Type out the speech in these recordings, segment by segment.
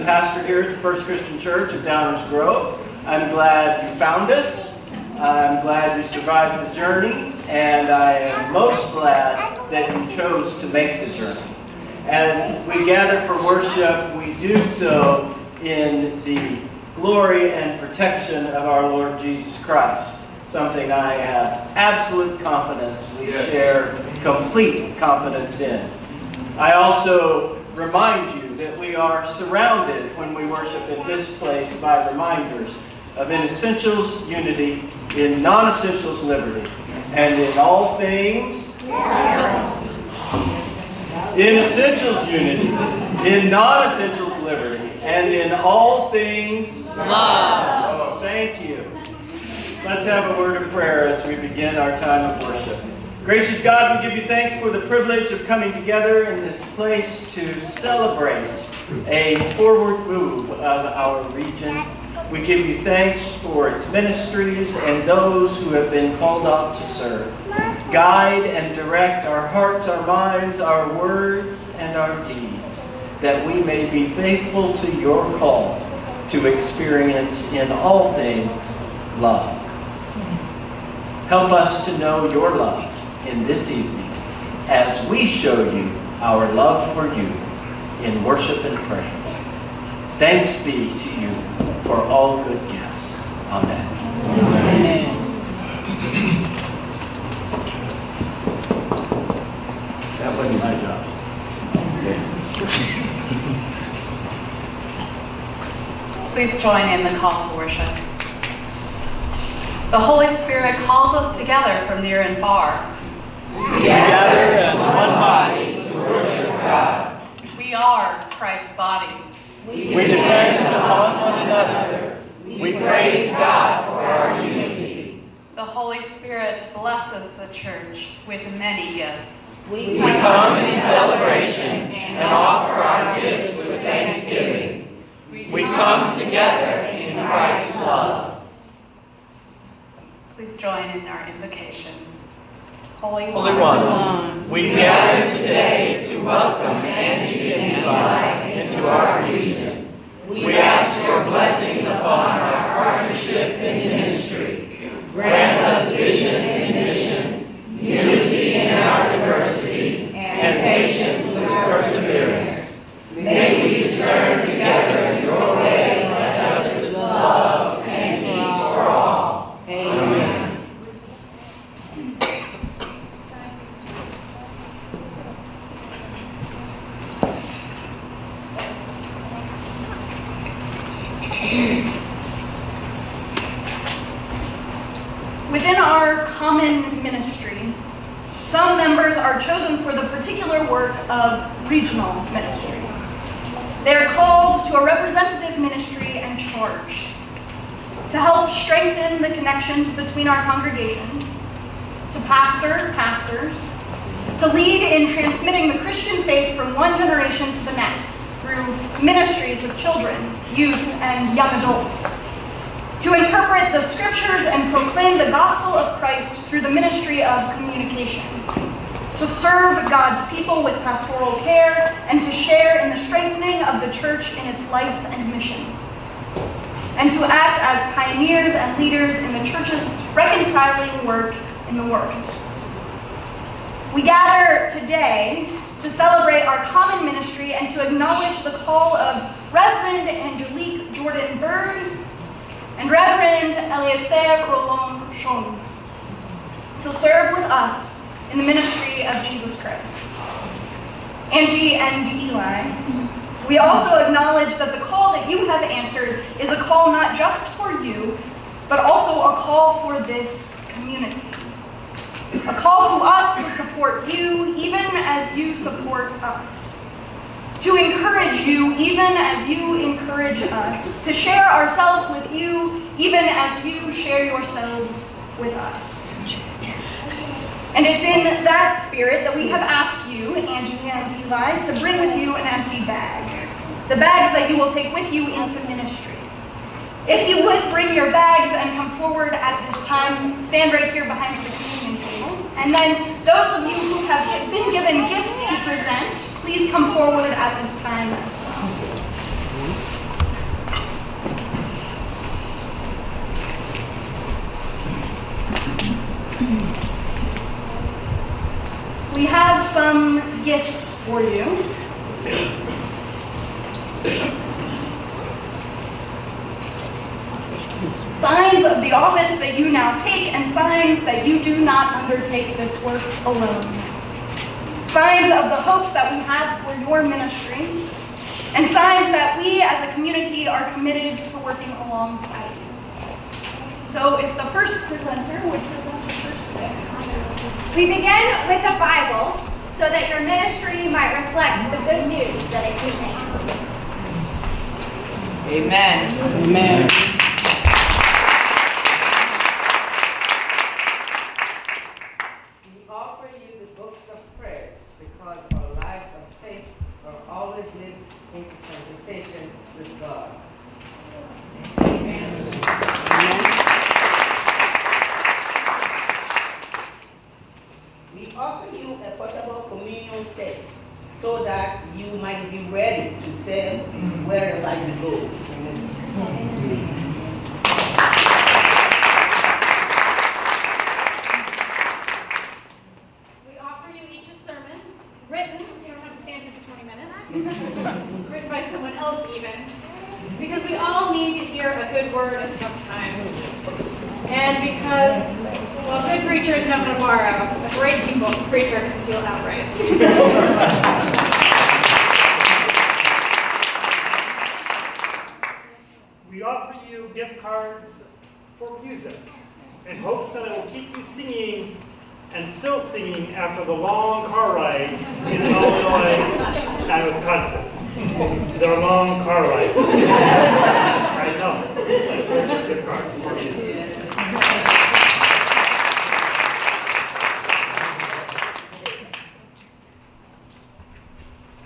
the pastor here at the First Christian Church of Downers Grove. I'm glad you found us. I'm glad you survived the journey, and I am most glad that you chose to make the journey. As we gather for worship, we do so in the glory and protection of our Lord Jesus Christ, something I have absolute confidence we share complete confidence in. I also remind you that we are surrounded when we worship at this place by reminders of in essentials unity, in non-essentials liberty, and in all things in essentials unity, in non-essentials liberty, and in all things love. Thank you. Let's have a word of prayer as we begin our time of worship. Gracious God, we give you thanks for the privilege of coming together in this place to celebrate a forward move of our region. We give you thanks for its ministries and those who have been called out to serve. Guide and direct our hearts, our minds, our words, and our deeds, that we may be faithful to your call to experience in all things love. Help us to know your love in this evening as we show you our love for you in worship and praise. Thanks be to you for all good gifts. Amen. Amen. That wasn't my job. Please join in the call to worship. The Holy Spirit calls us together from near and far. We gather as one body to worship God. We are Christ's body. We depend upon one another. We praise God for our unity. The Holy Spirit blesses the church with many gifts. We come in celebration and offer our gifts with thanksgiving. We come together in Christ's love. Please join in our invocation. Holy Holy One, we gather today to welcome Angee and Eli into our region. We ask your blessing upon our partnership in ministry. Grant us vision and mission, unity in our diversity, and patience with perseverance. May we discern together your way of justice, love, and peace for all. Amen. Within our common ministry, some members are chosen for the particular work of regional ministry. They are called to a representative ministry and charged to help strengthen the connections between our congregations, to pastor pastors, to lead in transmitting the Christian faith from one generation to the next through ministries with children, youth, and young adults to interpret the scriptures and proclaim the gospel of Christ through the ministry of communication, to serve God's people with pastoral care, and to share in the strengthening of the church in its life and mission, and to act as pioneers and leaders in the church's reconciling work in the world. We gather today to celebrate our common ministry and to acknowledge the call of Reverend Angelique Jordan Bird and Reverend Eliezer Roland Shon to serve with us in the ministry of Jesus Christ. Angee and Eli, we also acknowledge that the call that you have answered is a call not just for you, but also a call for this community. A call to us to support you even as you support us to encourage you even as you encourage us, to share ourselves with you even as you share yourselves with us. And it's in that spirit that we have asked you, Angee and Eli, to bring with you an empty bag. The bags that you will take with you into ministry. If you would bring your bags and come forward at this time, stand right here behind the communion table. And then those of you who have been given gifts to present, come forward at this time as well. We have some gifts for you. Signs of the office that you now take and signs that you do not undertake this work alone. Signs of the hopes that we have for your ministry and signs that we as a community are committed to working alongside you. So if the first presenter would present the first gift. We begin with a Bible so that your ministry might reflect the good news that it contains. Amen. We offer you the books of prayers because our lives of faith are always lived in conversation with God. We offer you a portable communion set so that you might be ready to serve where life goes. We offer you each a sermon, written, you don't have to stand here for 20 minutes, written by someone else even, because we all need to hear a good word sometimes. And because, well, good preachers know how to borrow, a great people preacher can steal outright. We offer you gift cards for music in hopes that it will keep you singing and still singing after the long car rides in Illinois and Wisconsin. They're long car rides. I know. Gift cards for.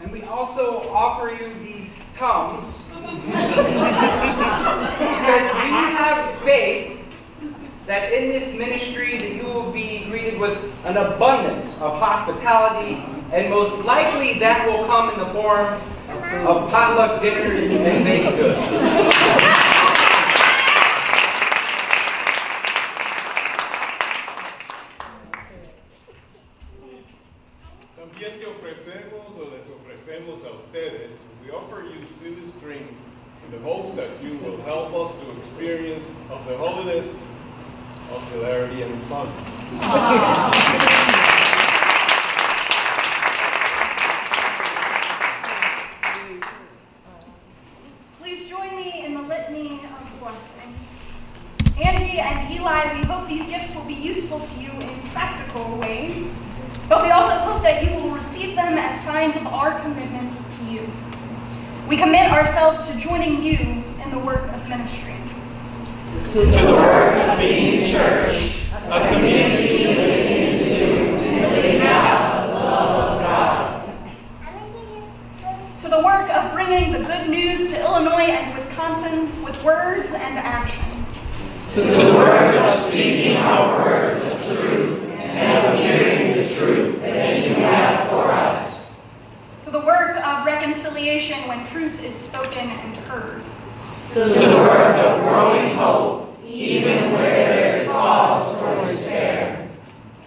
And we also offer you these Tums because we have faith that in this ministry that you will be greeted with an abundance of hospitality and most likely that will come in the form of potluck dinners and baked goods. También te ofrecemos o les ofrecemos a ustedes, we offer you soothes drinks in the hopes that you will help us to experience of the holiness of hilarity and fun. Please join me in the litany of blessing. Angee and Eli, we hope these gifts will be useful to you in practical ways, but we also hope that you will receive them as signs of our commitment to you. We commit joining you in the work of ministry. To the work of bringing the good news to Illinois and Wisconsin with words and action. To the work of reconciliation when truth is spoken and heard. To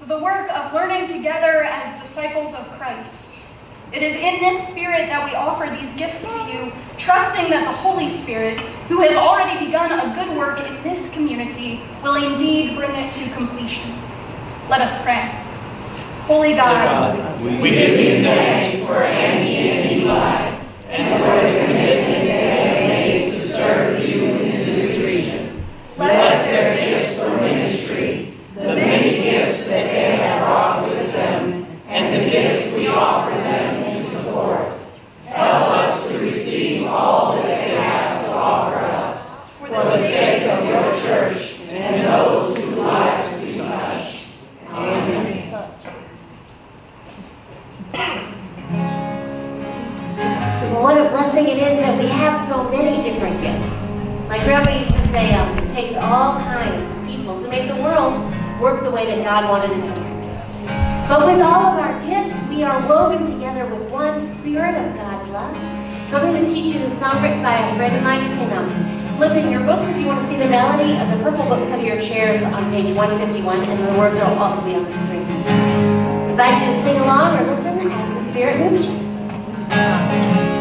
the work of learning together as disciples of Christ. It is in this spirit that we offer these gifts to you, trusting that the Holy Spirit, who has already begun a good work in this community, will indeed bring it to completion. Let us pray. Holy God, We give you thanks for purple books under your chairs on page 151, and the words will also be on the screen. I invite you to sing along or listen as the Spirit moves you.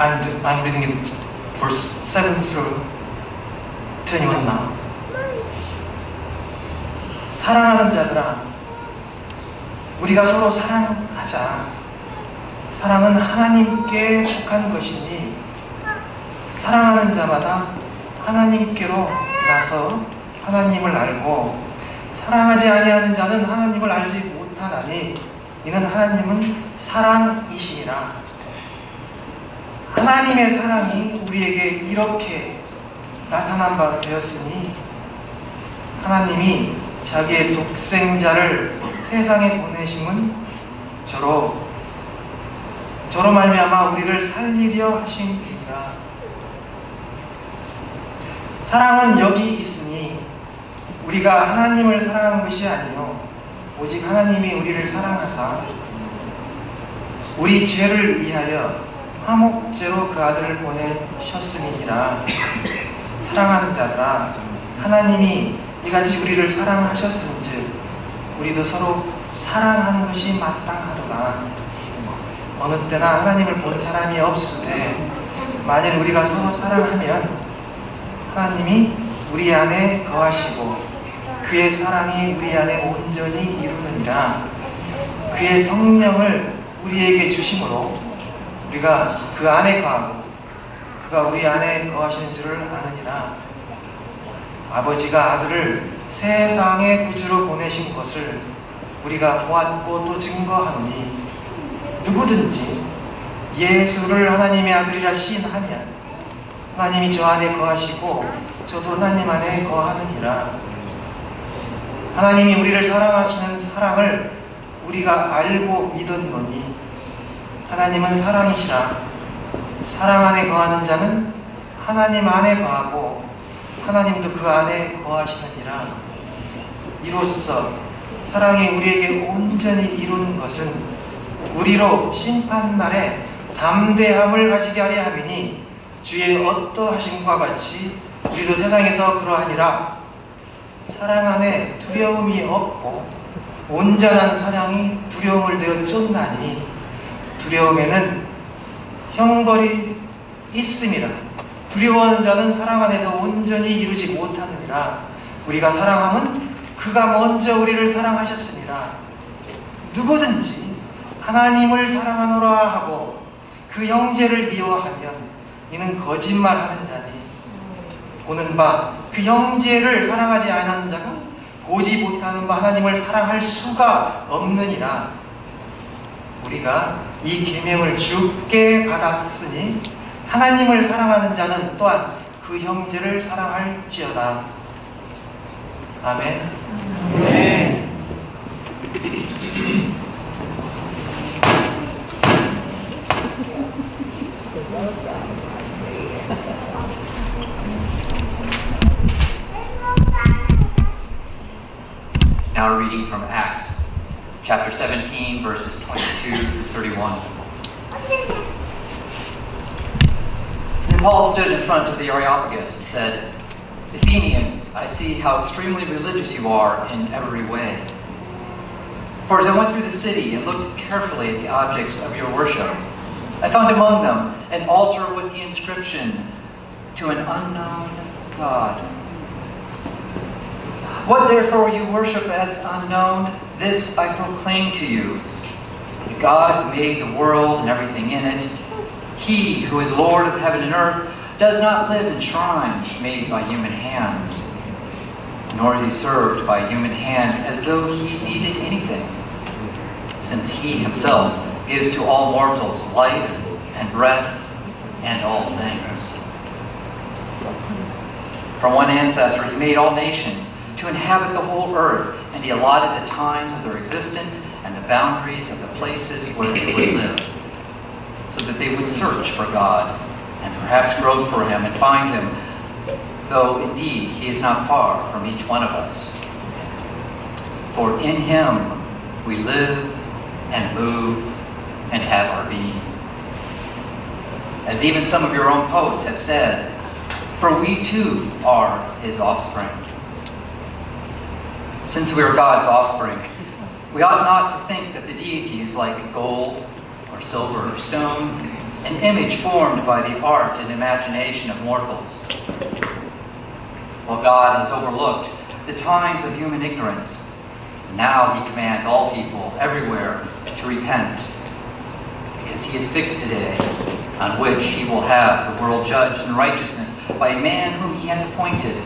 And I'm reading it verse 7 through 21 now. 사랑하는 자들아, 우리가 서로 사랑하자. 사랑은 하나님께 속한 것이니 사랑하는 자마다 하나님께로 나서 하나님을 알고 사랑하지 아니하는 자는 하나님을 알지 못하나니 이는 하나님은 사랑이시니라. 하나님의 사랑이 우리에게 이렇게 나타난 바 되었으니 하나님이 자기의 독생자를 세상에 보내심은 저로 저로 말미암아 우리를 살리려 하심이라. 사랑은 여기 있으니 우리가 하나님을 사랑한 것이 아니요 오직 하나님이 우리를 사랑하사 우리 죄를 위하여 화목제로 그 아들을 보내셨음이니라. 사랑하는 자들아 하나님이 이같이 우리를 사랑하셨은즉 우리도 서로 사랑하는 것이 마땅하도다. 어느 때나 하나님을 본 사람이 없으되 만일 우리가 서로 사랑하면 하나님이 우리 안에 거하시고 그의 사랑이 우리 안에 온전히 이루느니라 그의 성령을 우리에게 주심으로 우리가 그 안에 거하고 그가 우리 안에 거하시는 줄을 아느니라 아버지가 아들을 세상의 구주로 보내신 것을 우리가 보았고 또 증거하노니 누구든지 예수를 하나님의 아들이라 시인하면 하나님이 저 안에 거하시고 저도 하나님 안에 거하느니라. 하나님이 우리를 사랑하시는 사랑을 우리가 알고 믿었노니 하나님은 사랑이시라. 사랑 안에 거하는 자는 하나님 안에 거하고 하나님도 그 안에 거하시느니라. 이로써 사랑이 우리에게 온전히 이룬 것은 우리로 심판날에 담대함을 가지게 하려 함이니 주의 어떠하심과 같이 우리도 세상에서 그러하니라 사랑 안에 두려움이 없고 온전한 사랑이 두려움을 내어 쫓나니 두려움에는 형벌이 있음이라. 두려워하는 자는 사랑 안에서 온전히 이루지 못하느니라. 우리가 사랑함은 그가 먼저 우리를 사랑하셨습니다 누구든지 하나님을 사랑하노라 하고 그 형제를 미워하면 이는 거짓말하는 자니. 보는 바 그 형제를 사랑하지 않는 자가 보지 못하는 바 하나님을 사랑할 수가 없느니라 우리가 이 계명을 주께 받았으니 하나님을 사랑하는 자는 또한 그 형제를 사랑할지어다 아멘. 네. Now reading from Acts, chapter 17, verses 22 through 31. Then Paul stood in front of the Areopagus and said, Athenians, I see how extremely religious you are in every way. For as I went through the city and looked carefully at the objects of your worship, I found among them an altar with the inscription, To an unknown God. What therefore you worship as unknown, this I proclaim to you. The God who made the world and everything in it, He who is Lord of heaven and earth, does not live in shrines made by human hands, nor is he served by human hands as though he needed anything, since he himself gives to all mortals life and breath and all things. From one ancestor he made all nations to inhabit the whole earth, and he allotted the times of their existence and the boundaries of the places where they would live, so that they would search for God and perhaps grope for him and find him, though indeed he is not far from each one of us. For in him we live and move and have our being. as even some of your own poets have said, for we too are his offspring. Since we are God's offspring, we ought not to think that the deity is like gold or silver or stone, an image formed by the art and imagination of mortals. While God has overlooked the times of human ignorance, now he commands all people everywhere to repent, because he has fixed a day on which he will have the world judged in righteousness by a man whom he has appointed,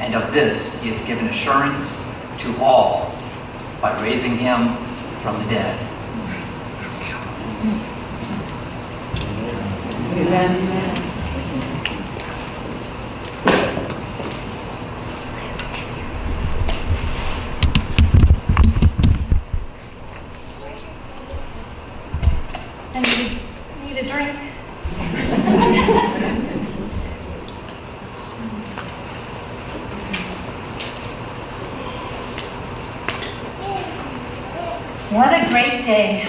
and of this he has given assurance to all by raising him from the dead. And you need a drink? What a great day.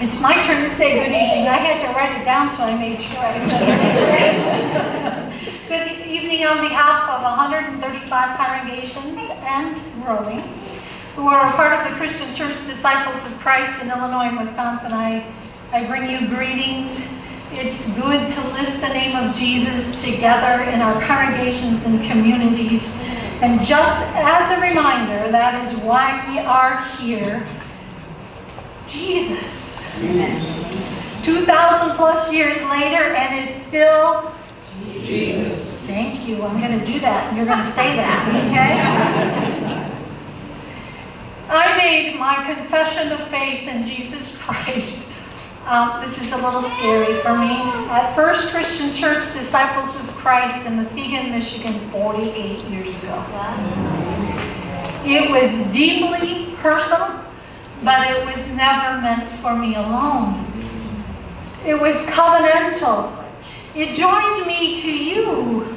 It's my turn to say good evening. I had to write it down, so I made sure I said it. Good evening on behalf of 135 congregations and growing who are a part of the Christian Church Disciples of Christ in Illinois and Wisconsin. I, I bring you greetings. It's good to lift the name of Jesus together in our congregations and communities. And just as a reminder, that is why we are here. Jesus. Amen. 2,000 plus years later, and it's still Jesus. Thank you. I'm going to do that. You're going to say that, okay? I made my confession of faith in Jesus Christ. Um, this is a little scary for me. At First Christian Church Disciples of Christ in Muskegon, Michigan, 48 years ago. It was deeply personal, but it was never meant for me alone. It was covenantal. It joined me to you,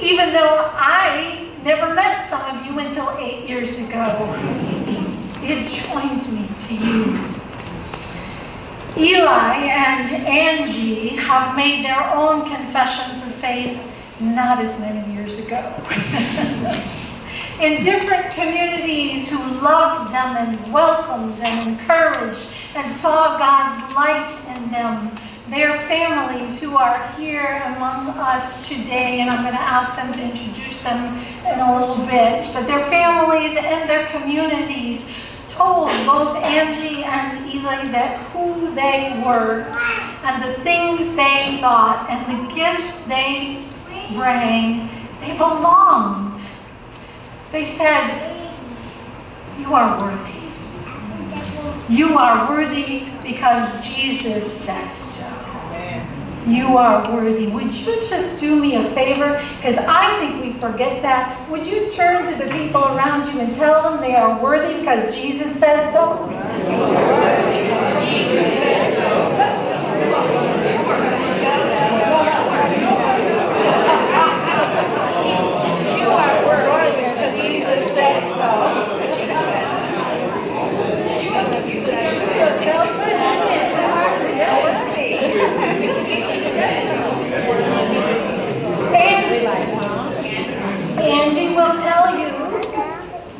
even though I never met some of you until eight years ago. It joined me to you. Eli and Angee have made their own confessions of faith not as many years ago. In different communities who loved them and welcomed and encouraged and saw God's light in them. Their families who are here among us today, and I'm going to ask them to introduce them in a little bit, but their families and their communities told both Angee and Eli that who they were and the things they thought and the gifts they bring, they belonged. They said, You are worthy. You are worthy because Jesus says so. You are worthy. Would you just do me a favor? Because I think we forget that. Would you turn to the people around you and tell them they are worthy because Jesus said so? You are worthy because Jesus said so. Angee will tell you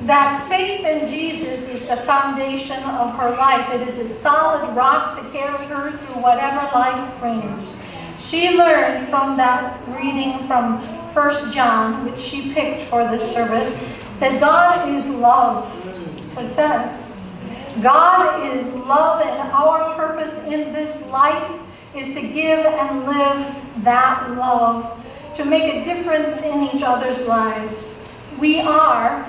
that faith in Jesus is the foundation of her life. It is a solid rock to carry her through whatever life brings. She learned from that reading from 1 John, which she picked for this service, that God is love. That's what it says. God is love, and our purpose in this life is to give and live that love, to make a difference in each other's lives. We are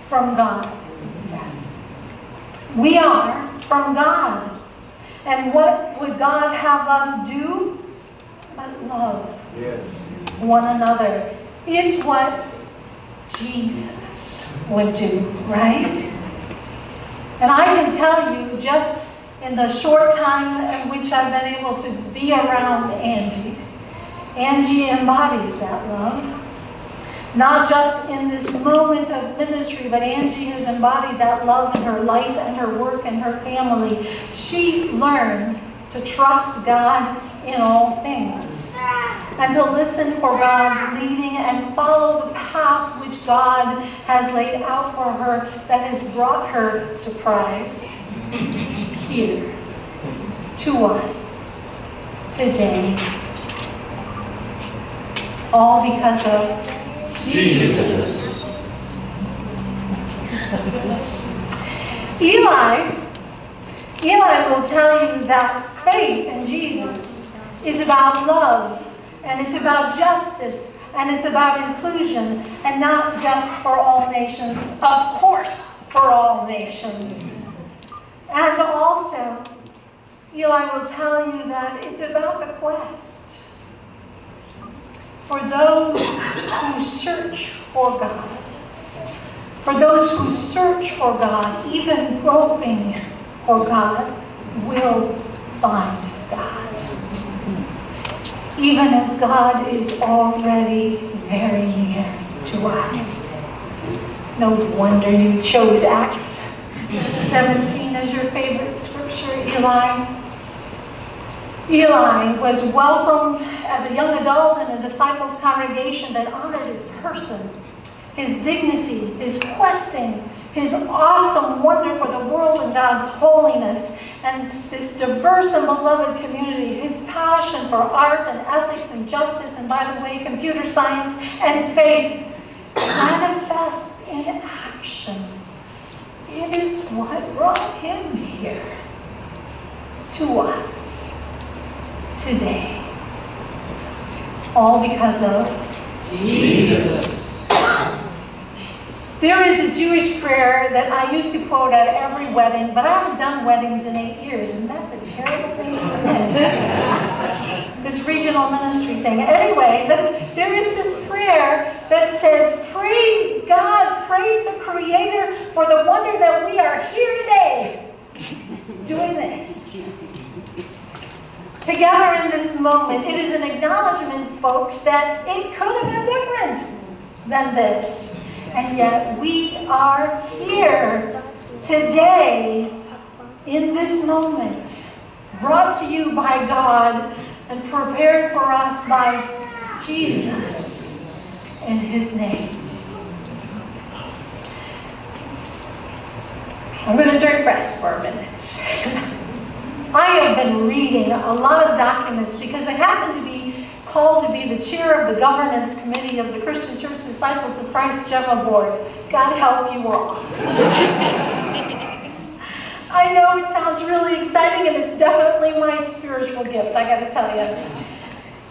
from God. We are from God. And what would God have us do? But love Yes. one another. It's what Jesus would do, right? And I can tell you, just in the short time in which I've been able to be around Angee, Angee embodies that love. Not just in this moment of ministry, but Angee has embodied that love in her life and her work and her family. She learned to trust God in all things, and to listen for God's leading and follow the path which God has laid out for her that has brought her surprise here to us today. All because of Jesus. Eli, Eli will tell you that faith in Jesus is about love, and it's about justice, and it's about inclusion, and not just for all nations, of course, for all nations. And also, Eli will tell you that it's about the quest for those who search for God. For those who search for God, even groping for God, will find God. Even as God is already very near to us. No wonder you chose Acts 17 as your favorite scripture, Eli. Eli was welcomed as a young adult in a disciples' congregation that honored his person, his dignity, his questing, his awesome wonder for the world and God's holiness, and this diverse and beloved community, his passion for art and ethics and justice, and by the way, computer science and faith, manifests in action. It is what brought him here to us today. All because of Jesus. There is a Jewish prayer that I used to quote at every wedding, but I haven't done weddings in eight years, and that's a terrible thing to admit. this regional ministry thing. Anyway, the, there is this prayer that says, Praise God, praise the Creator for the wonder that we are here today doing this. Together in this moment, it is an acknowledgement, folks, that it could have been different than this. And yet we are here today in this moment, brought to you by God and prepared for us by Jesus in his name. I'm going to digress for a minute. I have been reading a lot of documents because I happen to be called to be the chair of the governance committee of the Christian Church Disciples of Christ General Board. God help you all. I know it sounds really exciting and it's definitely my spiritual gift, I gotta tell you.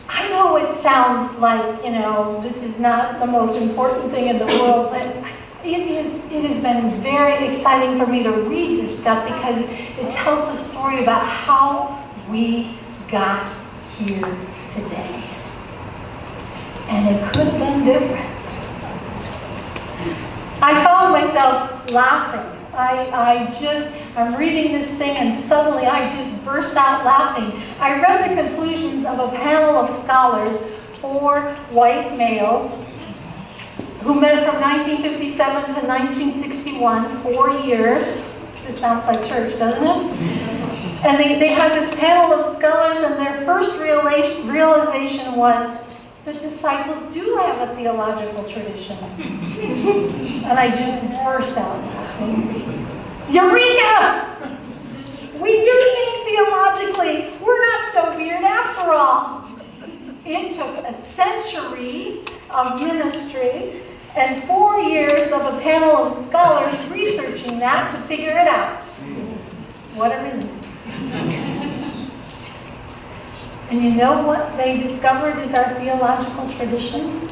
I know it sounds like, you know, this is not the most important thing in the world, but it is it has been very exciting for me to read this stuff because it tells the story about how we got here today. And it could have been different. I found myself laughing. I, I just, I'm reading this thing and suddenly I just burst out laughing. I read the conclusions of a panel of scholars, four white males, who met from 1957 to 1961, four years. This sounds like church, doesn't it? And they, they had this panel of scholars, and their first realization, realization was the disciples do have a theological tradition. and I just burst out laughing. Eureka! We do think theologically. We're not so weird after all. It took a century of ministry and four years of a panel of scholars researching that to figure it out. What a relief. And you know what they discovered is our theological tradition?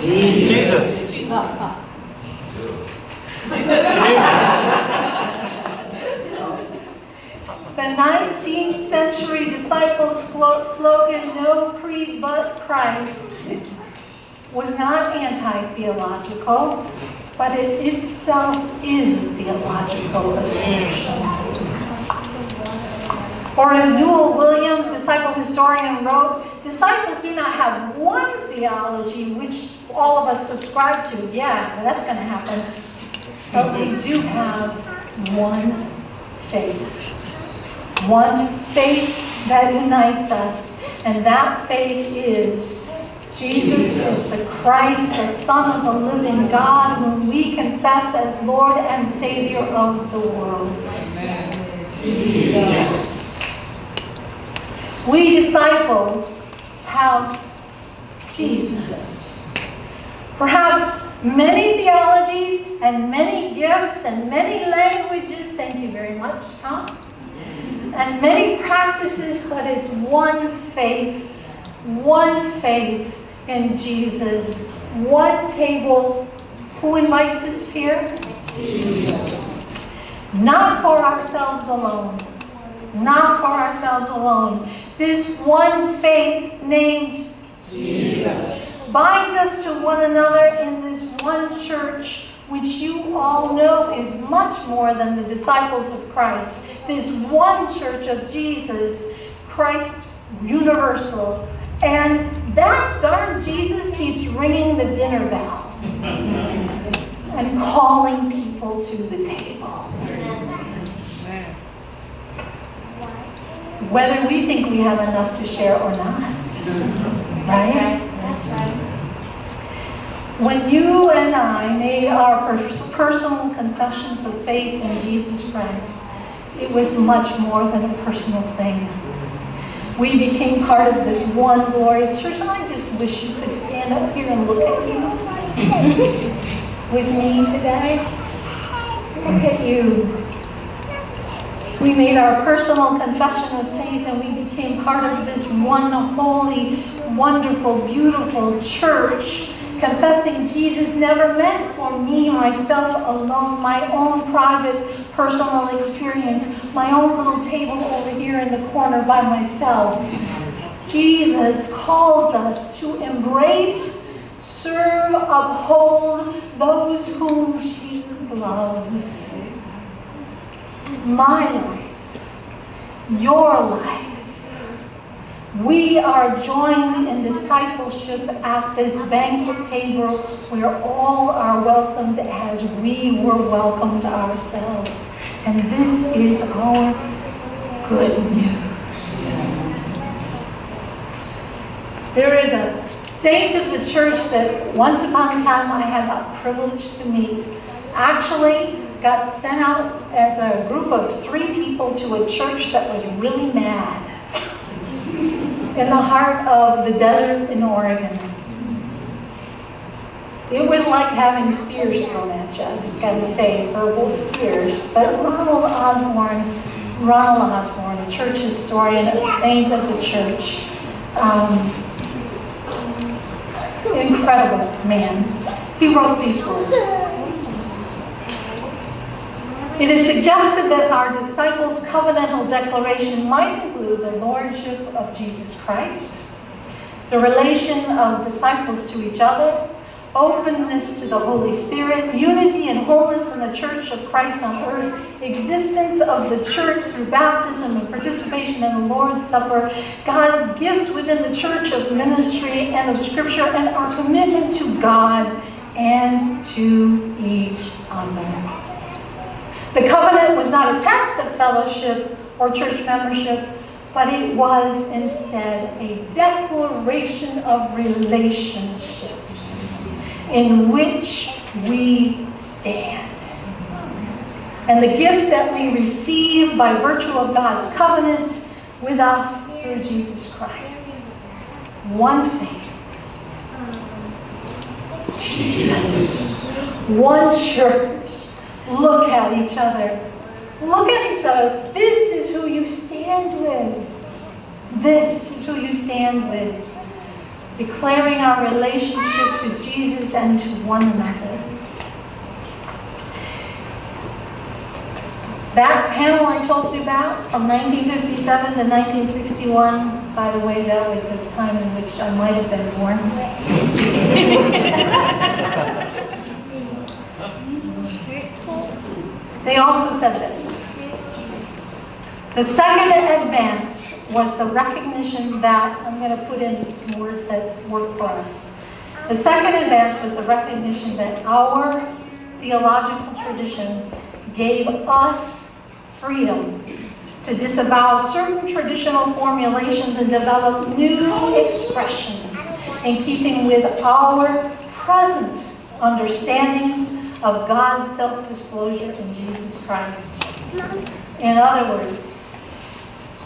Jesus. The 19th century disciples' slogan, No creed but Christ, was not anti-theological, but it itself is a theological assertion. Or as Newell Williams, disciple historian, wrote, disciples do not have one theology which all of us subscribe to. Yeah, that's going to happen. But we do have one faith. one faith that unites us, and that faith is Jesus is the Christ, the Son of the living God, whom we confess as Lord and Savior of the world. Jesus. We disciples have Jesus. Perhaps many theologies and many gifts and many languages, thank you very much, Tom, and many practices, but it's one faith, one faith in Jesus. One table. Who invites us here? Jesus. Not for ourselves alone. Not for ourselves alone. This one faith named Jesus binds us to one another in this one church, which you all know is much more than the disciples of Christ. This one church of Jesus, Christ universal. And that darn Jesus keeps ringing the dinner bell and calling people to the table. Whether we think we have enough to share or not. Right? That's right. When you and I made our personal confessions of faith in Jesus Christ, it was much more than a personal thing. We became part of this one glorious church, and I just wish you could stand up here and look at you with me today. Look at you. We made our personal confession of faith and we became part of this one holy, wonderful, beautiful church. Confessing Jesus never meant for me, myself alone, my own private, personal experience, my own little table over here in the corner by myself. Jesus calls us to embrace, serve, uphold those whom Jesus loves my life, your life. We are joined in discipleship at this banquet table where all are welcomed as we were welcomed ourselves. And this is our good news. There is a saint of the church that once upon a time I had the privilege to meet. Actually, got sent out as a group of three people to a church that was really mad in the heart of the desert in Oregon. It was like having spears thrown at you, I just gotta say, verbal spears. But Ronald Osborn, Ronald Osborn, a church historian, a saint of the church, um, incredible man. He wrote these words. It is suggested that our disciples' covenantal declaration might include the lordship of Jesus Christ, the relation of disciples to each other, openness to the Holy Spirit, unity and wholeness in the church of Christ on earth, existence of the church through baptism and participation in the Lord's Supper, God's gift within the church of ministry and of scripture, and our commitment to God and to each other. The covenant was not a test of fellowship or church membership, but it was instead a declaration of relationships in which we stand. And the gift that we receive by virtue of God's covenant with us through Jesus Christ. One faith. Jesus. One church Look at each other. Look at each other. This is who you stand with. This is who you stand with. Declaring our relationship to Jesus and to one another. That panel I told you about from 1957 to 1961, by the way, that was a time in which I might have been born. They also said this. The second advance was the recognition that, I'm going to put in some words that work for us. The second advance was the recognition that our theological tradition gave us freedom to disavow certain traditional formulations and develop new expressions in keeping with our present understandings of God's self-disclosure in Jesus Christ. In other words,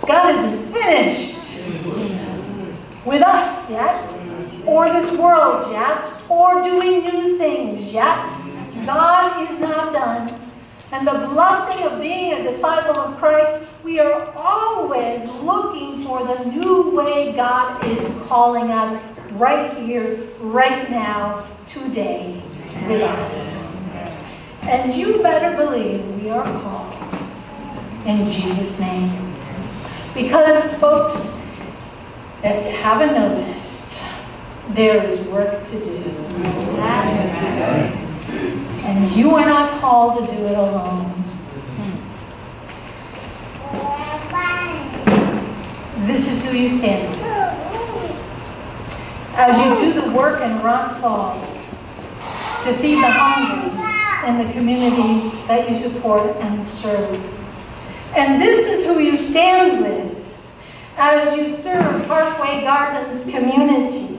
God isn't finished with us yet, or this world yet, or doing new things yet. God is not done. And the blessing of being a disciple of Christ, we are always looking for the new way God is calling us right here, right now, today, with us. And you better believe we are called in Jesus' name. Because, folks, if you haven't noticed, there is work to do. And you are not called to do it alone. This is who you stand with. As you do the work in Rock Falls to feed the hungry in the community that you support and serve. And this is who you stand with as you serve Parkway Gardens community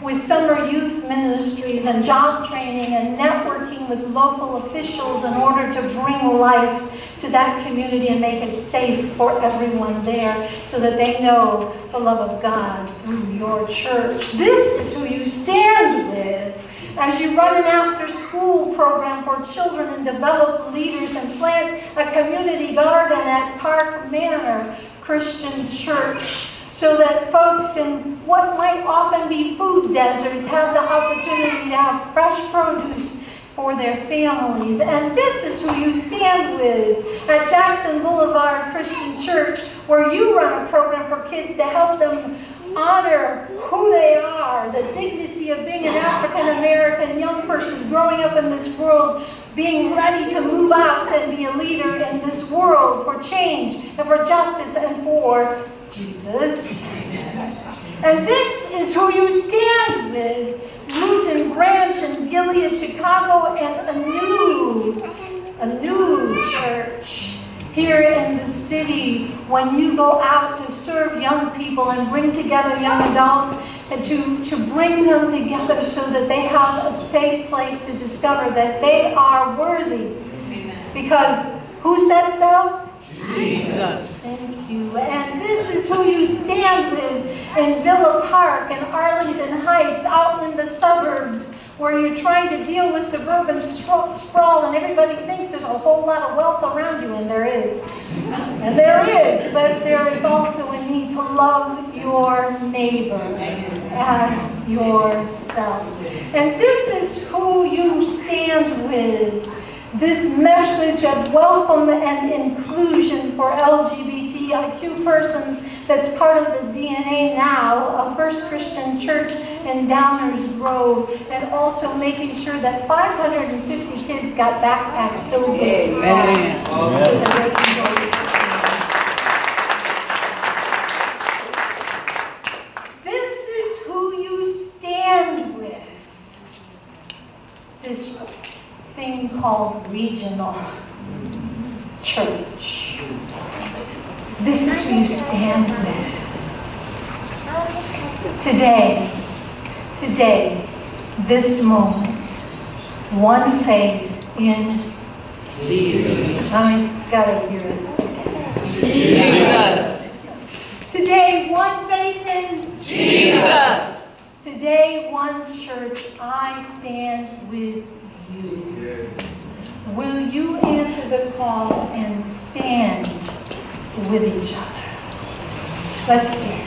with summer youth ministries and job training and networking with local officials in order to bring life to that community and make it safe for everyone there so that they know the love of God through your church. This is who you stand with as you run an after school program for children and develop leaders and plant a community garden at Park Manor Christian Church so that folks in what might often be food deserts have the opportunity to have fresh produce for their families. And this is who you stand with at Jackson Boulevard Christian Church, where you run a program for kids to help them honor who they are, the dignity of being an African American young person growing up in this world, being ready to move out and be a leader in this world for change and for justice and for Jesus. And this is who you stand with, and Branch and Gilead, Chicago, and a new, a new church here in the city when you go out to serve young people and bring together young adults and to, to bring them together so that they have a safe place to discover that they are worthy. Amen. Because who said so? Jesus. Thank you. And this is who you stand with in Villa Park and Arlington Heights, out in the suburbs, where you're trying to deal with suburban sprawl and everybody thinks there's a whole lot of wealth around you, and there is. And there is, but there is also a need to love your neighbor as yourself. And this is who you stand with this message of welcome and inclusion for LGBTIQ persons that's part of the DNA now of First Christian Church in Downers Grove, and also making sure that 550 kids got backpacks filled with Amen. This is who you stand with. This thing called regional church. This is who you stand with. Today, today, this moment, one faith in Jesus. Oh, I gotta hear it. Jesus. Today, one faith in Jesus. Today, one church, I stand with you. Will you answer the call and stand with each other? Let's stand.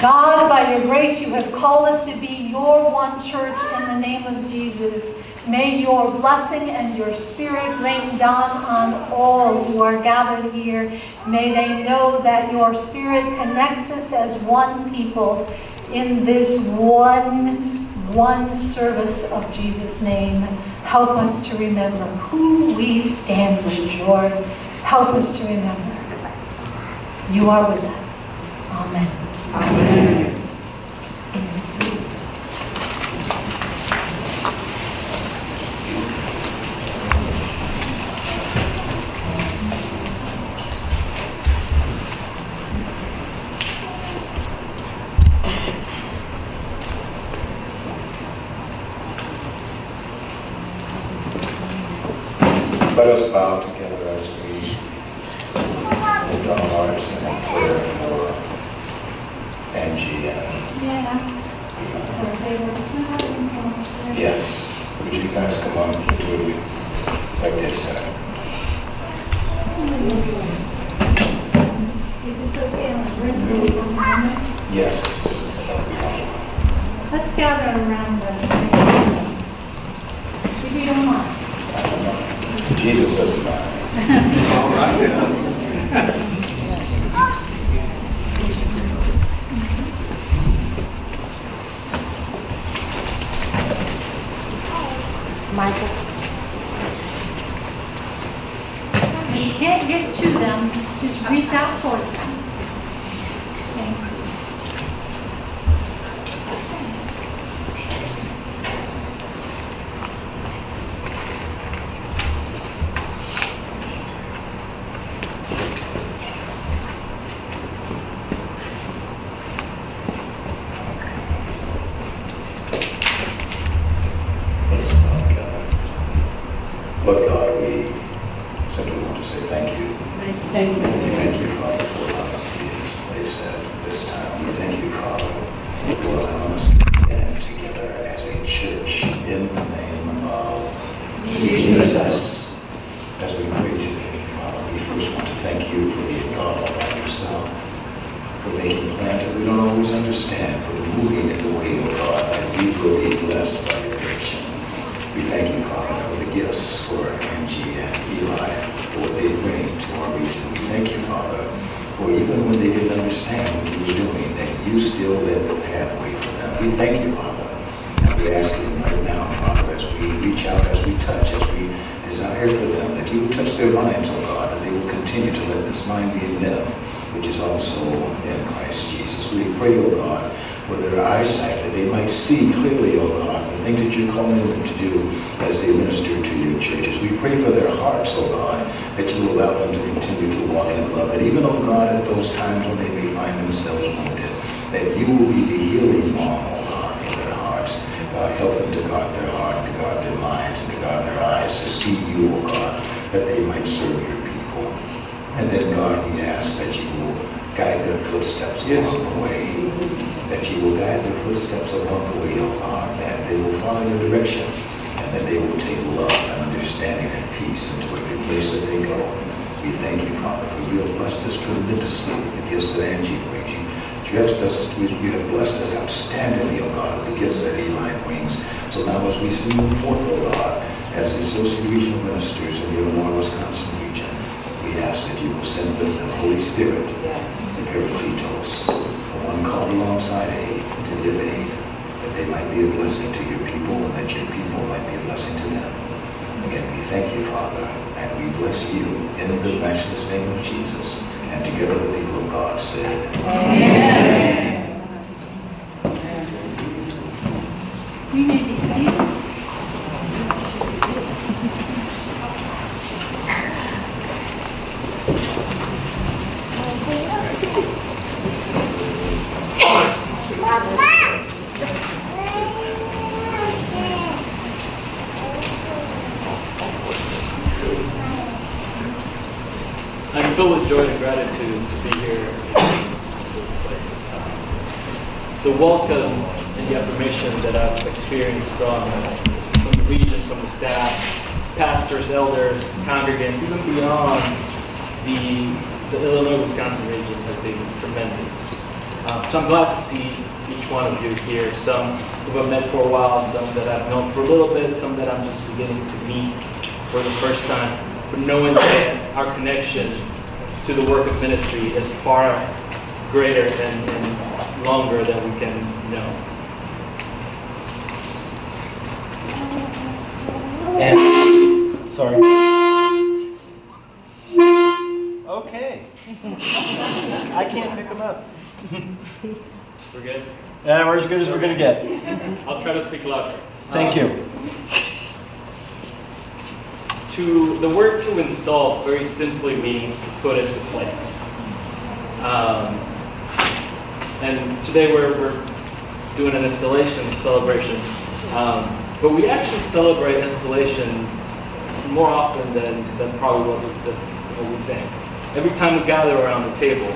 God, by your grace, you have called us to be your one church in the name of Jesus. May your blessing and your spirit rain down on all who are gathered here. May they know that your spirit connects us as one people in this one, one service of Jesus' name. Help us to remember who we stand with, Lord. Help us to remember. You are with us. Amen. Amen. Amén. they might be a blessing to your people and that your people might be a blessing to them. Again, we thank you, Father, and we bless you in the matchless name of Jesus. And together the people of God said, Amen. Amen. I've known for a little bit, some that I'm just beginning to meet for the first time. But knowing that our connection to the work of ministry is far greater and, and longer than we can know. And, sorry. Okay. I can't pick them up. We're good? Yeah, we're as good as we're going to get. I'll try to speak louder. Thank um, you. To the word to install very simply means to put into place. Um, and today we're, we're doing an installation celebration. Um, but we actually celebrate installation more often than, than probably what we, the, what we think. Every time we gather around the table,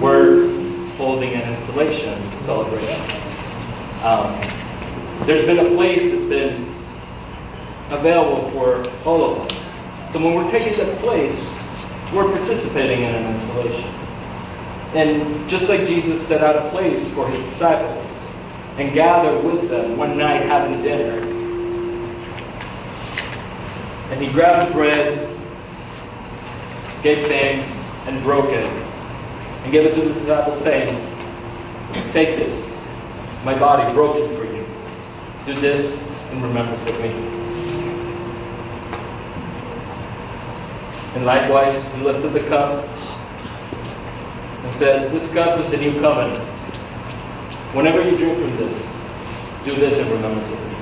we're holding an installation celebration. Um, there's been a place that's been available for all of us. So when we're taking that place, we're participating in an installation. And just like Jesus set out a place for his disciples and gathered with them one night having dinner, and he grabbed the bread, gave thanks, and broke it, and gave it to the disciples, saying, Take this, my body broken for you. Do this in remembrance of me. And likewise, he lifted the cup and said, This cup is the new covenant. Whenever you drink from this, do this in remembrance of me.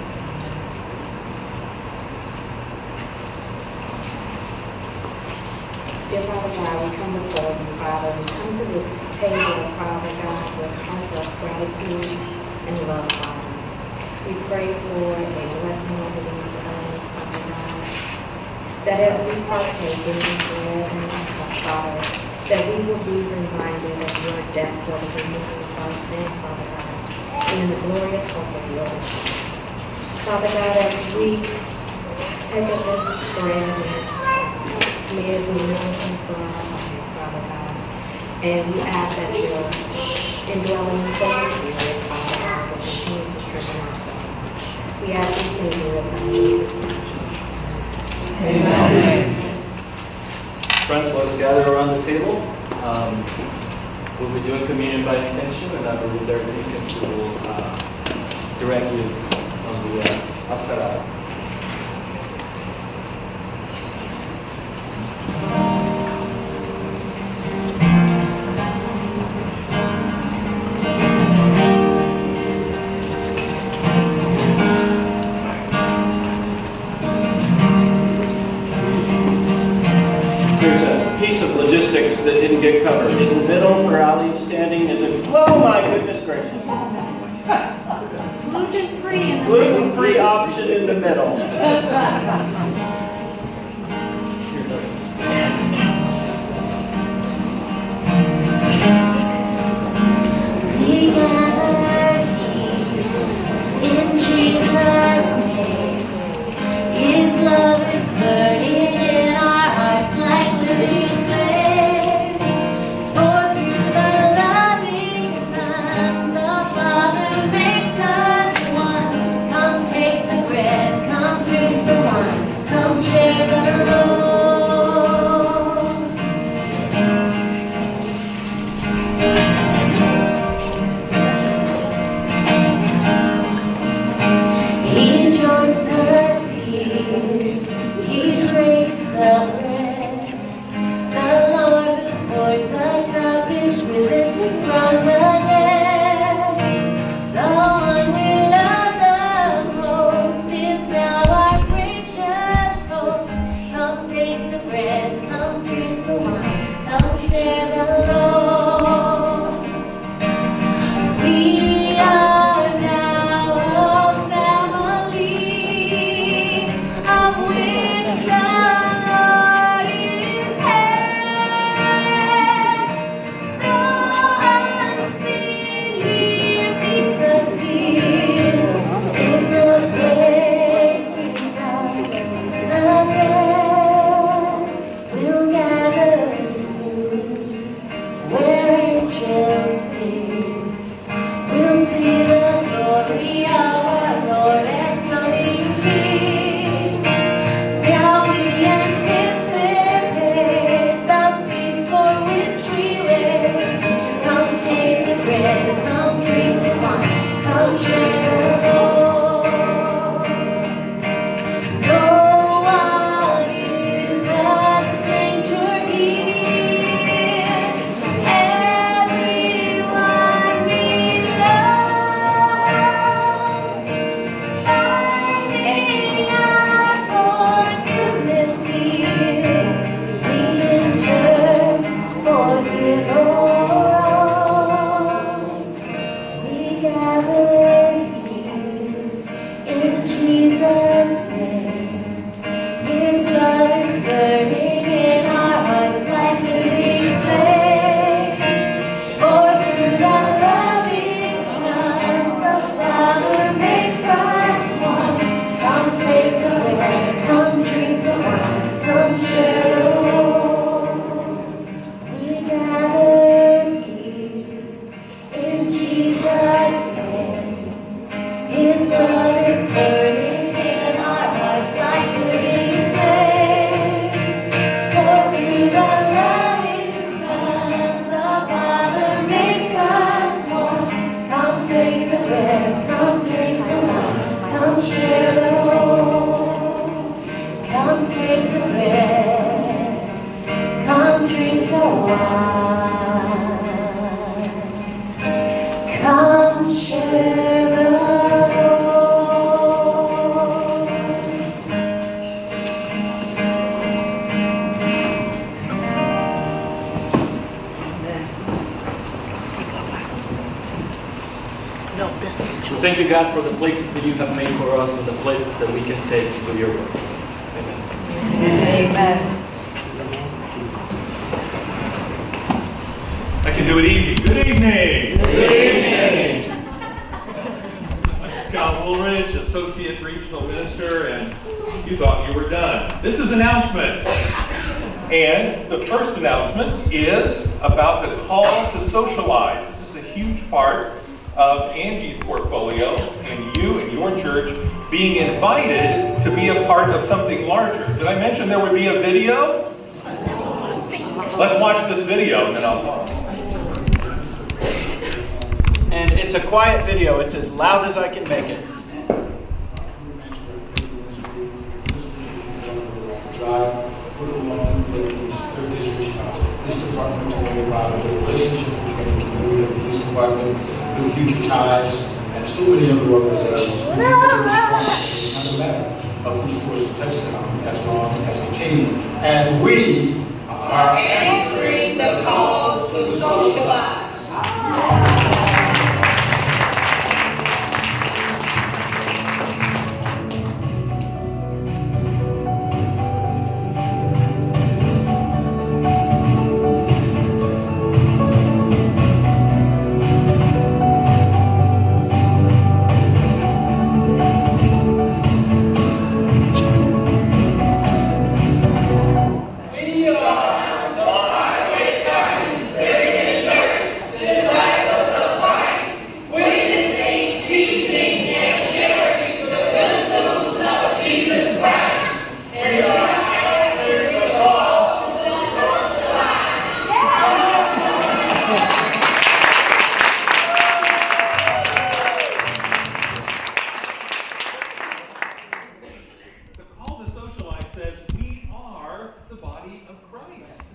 Dear Father God, we come before you, Father. We come to this table, Father God, with hearts of gratitude and love, Father. We pray for a blessing over these elements, Father God, that as we partake in this bread and this cup, Father, that we will be reminded of your death for the removal of our sins, Father God, and in the glorious hope of your return. Father God, as we take up this bread and this may it be nourishing for our bodies, Father God. And we ask that your indwelling Holy Spirit, Father God, will continue to strengthen our souls. We ask these things in your Son, Amen. Friends, let's gather around the table. Um, we'll be doing communion by intention, and I believe there are deacons who will uh, direct you on the uh, outside aisles. That didn't get covered. In the middle where Ali's standing is a, oh my goodness gracious. Gluten-free. Gluten-free option in the middle. that you have made for us and the places that we can take with your word. Amen. I can do it easy. Good evening. Good evening. I'm Scott Woolridge, Associate Regional Minister, and you thought you were done. This is announcements. And the first announcement is about the call to socialize. This is a huge part of Angee's portfolio and you and your church being invited to be a part of something larger. Did I mention there would be a video? Let's watch this video and then I'll talk. And it's a quiet video. It's as loud as I can make it. drive, put along the the district, police department to worry about the relationship between the community and the police department, the future ties, so many other organizations. We need to be strong. A matter of who scores a touchdown as long as the team. And we are answering the call to socialize.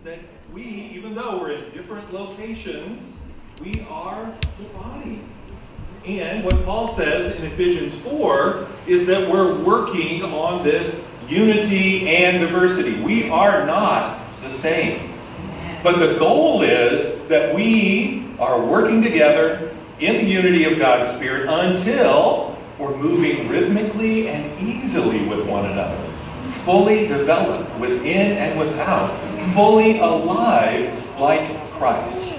That we, even though we're in different locations, we are the body. And what Paul says in Ephesians 4 is that we're working on this unity and diversity. We are not the same. But the goal is that we are working together in the unity of God's Spirit until we're moving rhythmically and easily with one another, fully developed within and without, fully alive like Christ.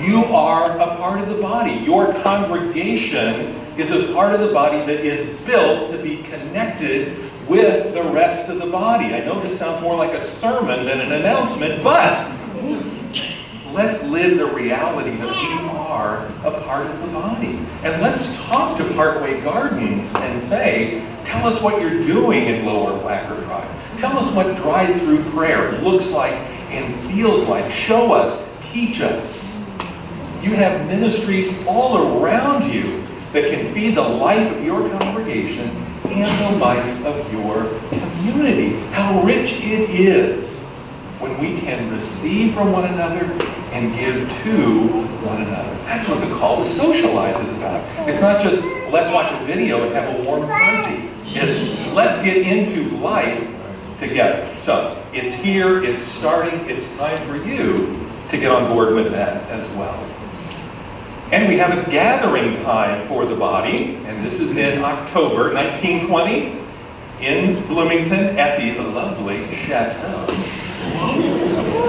You are a part of the body. Your congregation is a part of the body that is built to be connected with the rest of the body. I know this sounds more like a sermon than an announcement, but let's live the reality that we are a part of the body. And let's talk to Parkway Gardens and say, tell us what you're doing in Lower Wacker Drive. Tell us what drive-through prayer looks like and feels like. Show us, teach us. You have ministries all around you that can feed the life of your congregation and the life of your community. How rich it is when we can receive from one another and give to one another. That's what the call to socialize is about. It's not just let's watch a video and have a warm fuzzy. It's let's get into life together. So it's here, it's starting, it's time for you to get on board with that as well. And we have a gathering time for the body, and this is in October 1920 in Bloomington at the lovely Chateau.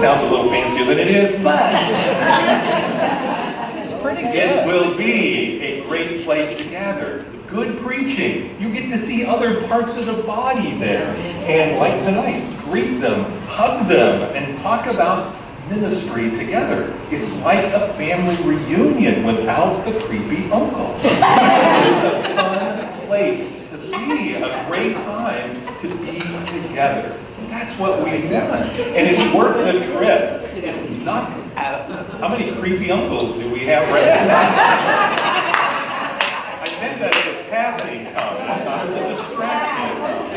Sounds a little fancier than it is, but It's pretty good. it will be a great place to gather. Good preaching. You get to see other parts of the body there. And like tonight, greet them, hug them, and talk about ministry together. It's like a family reunion without the creepy uncle. It's a fun place to be, a great time to be together. That's what we've done. And it's worth the trip. It's not, how many creepy uncles do we have right now? I meant that as a passing distracting.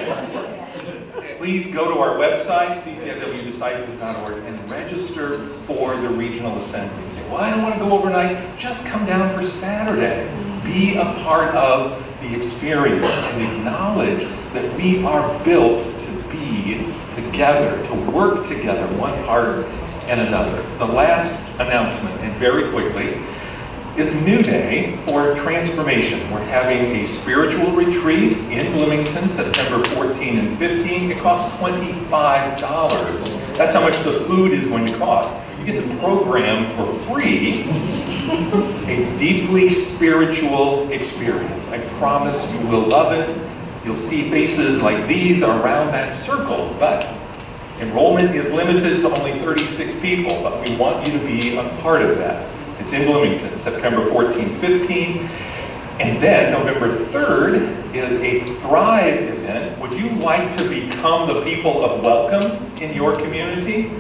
Please go to our website, ccfwdisciples.org, and register for the regional assembly. You say, well, I don't want to go overnight. Just come down for Saturday. Be a part of the experience and acknowledge that we are built to be together, to work together, one part and another. The last announcement, and very quickly, is New Day for Transformation. We're having a spiritual retreat in Bloomington, September 14 and 15. It costs $25. That's how much the food is going to cost. You get the program for free, a deeply spiritual experience. I promise you will love it. You'll see faces like these around that circle, but enrollment is limited to only 36 people, but we want you to be a part of that. It's in Bloomington, September 14, 15. And then November 3rd is a Thrive event. Would you like to become the people of welcome in your community?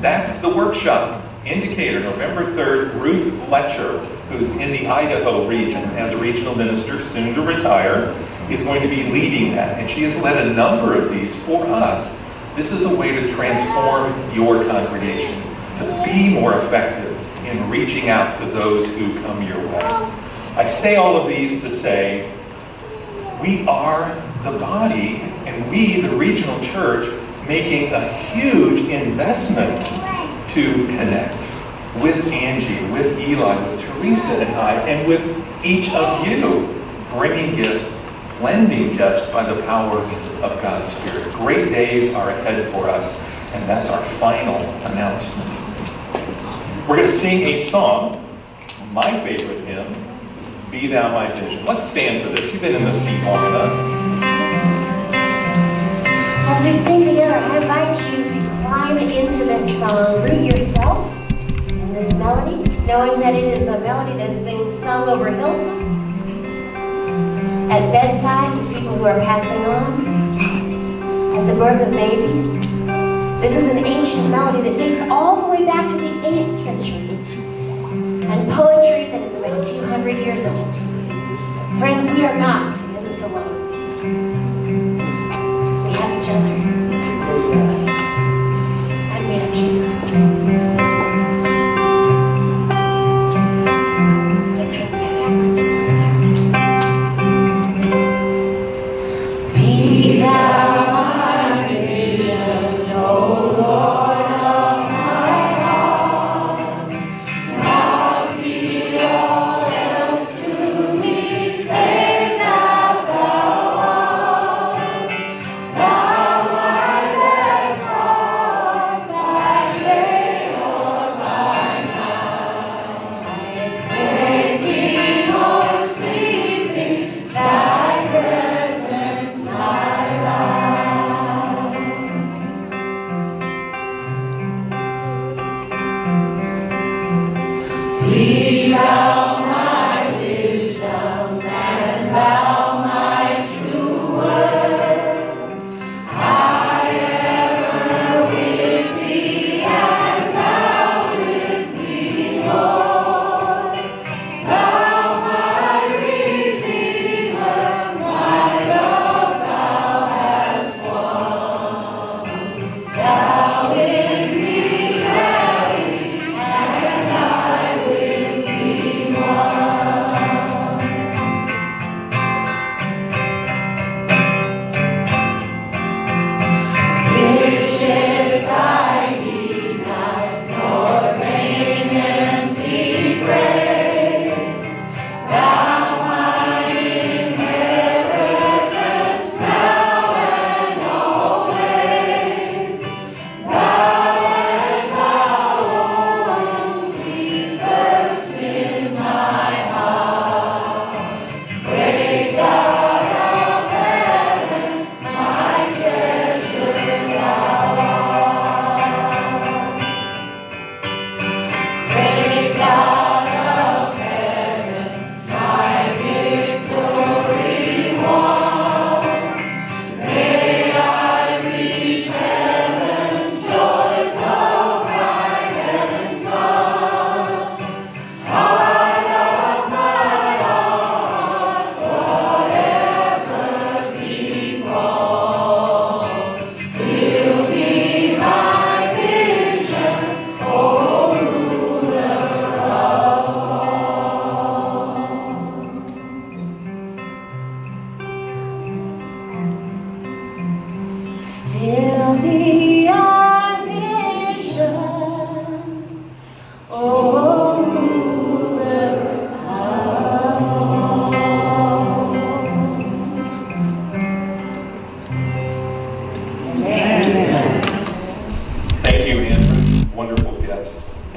That's the workshop. in Decatur, November 3rd, Ruth Fletcher, who's in the Idaho region as a regional minister, soon to retire, is going to be leading that. And she has led a number of these for us. This is a way to transform your congregation, to be more effective in reaching out to those who come your way. I say all of these to say, we are the body, and we, the regional church, making a huge investment to connect with Angee, with Eli, with Teresa and I, and with each of you, bringing gifts, blending gifts by the power of God's Spirit. Great days are ahead for us, and that's our final announcement. We're going to sing a song, my favorite hymn, Be Thou My Vision. Let's stand for this. You've been in the seat long enough. As we sing together, I invite you to climb into this song, root yourself in this melody, knowing that it is a melody that is being sung over hilltops, at bedsides with people who are passing on, at the birth of babies. This is an ancient melody that dates all the way back to the 8th century, and poetry that is about 200 years old. Friends, we are not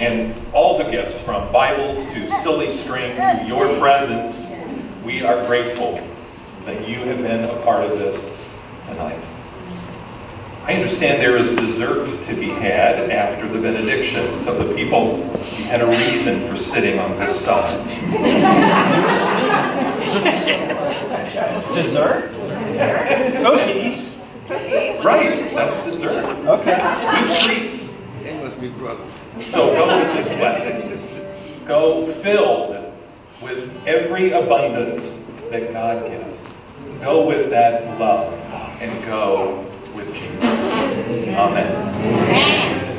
And all the gifts, from Bibles to silly string to your presence, we are grateful that you have been a part of this tonight. I understand there is dessert to be had after the benediction, so the people you had a reason for sitting on this side. Dessert? Cookies? Right, that's dessert. Okay. Sweet treats. They must be brothers. So go with this blessing. Go filled with every abundance that God gives. Go with that love and go with Jesus. Amen.